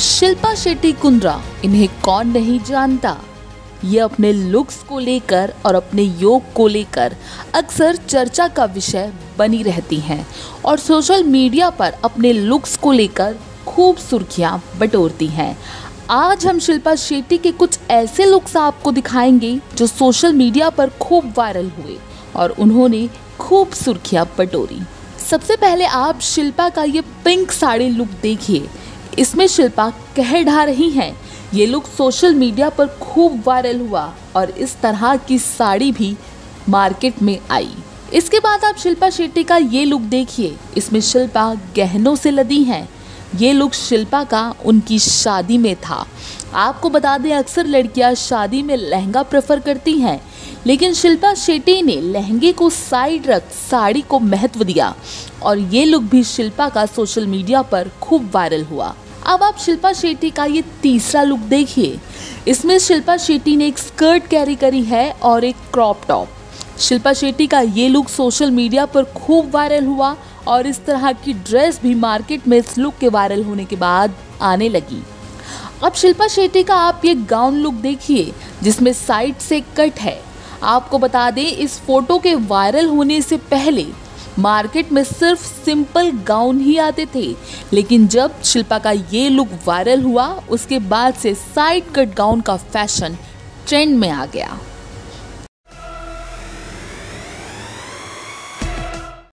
शिल्पा शेट्टी कुंद्रा, इन्हें कौन नहीं जानता? ये अपने लुक्स को लेकर और अपने योग को लेकर अक्सर चर्चा का विषय बनी रहती हैं और सोशल मीडिया पर अपने लुक्स को लेकर खूब सुर्खियाँ बटोरती हैं। आज हम शिल्पा शेट्टी के कुछ ऐसे लुक्स आपको दिखाएँगे जो सोशल मीडिया पर खूब वायरल हुए और उन्होंने खूब सुर्खियाँ बटोरी। सबसे पहले आप शिल्पा का ये पिंक साड़ी लुक देखिए। इसमें शिल्पा कह ढा रही हैं। ये लुक सोशल मीडिया पर खूब वायरल हुआ और इस तरह की साड़ी भी मार्केट में आई। इसके बाद आप शिल्पा शेट्टी का ये लुक देखिए। इसमें शिल्पा गहनों से लदी हैं। ये लुक शिल्पा का उनकी शादी में था। आपको बता दें, अक्सर लड़कियाँ शादी में लहंगा प्रेफर करती हैं। लेकिन शिल्पा शेट्टी ने लहंगे को साइड रख साड़ी को महत्व दिया और ये लुक भी शिल्पा का सोशल मीडिया पर खूब वायरल हुआ। अब आप शिल्पा शेट्टी का ये तीसरा लुक देखिए। इसमें शिल्पा शेट्टी ने एक स्कर्ट कैरी करी है और एक क्रॉप टॉप शिल्पा शेट्टी का ये लुक सोशल मीडिया पर खूब वायरल हुआ और इस तरह की ड्रेस भी मार्केट में इस लुक के वायरल होने के बाद आने लगी। अब शिल्पा शेट्टी का आप ये गाउन लुक देखिए, जिसमें साइड से कट है। आपको बता दें, इस फ़ोटो के वायरल होने से पहले मार्केट में सिर्फ़ सिंपल गाउन ही आते थे। लेकिन जब शिल्पा का ये लुक वायरल हुआ, उसके बाद से साइड कट गाउन का फ़ैशन ट्रेंड में आ गया।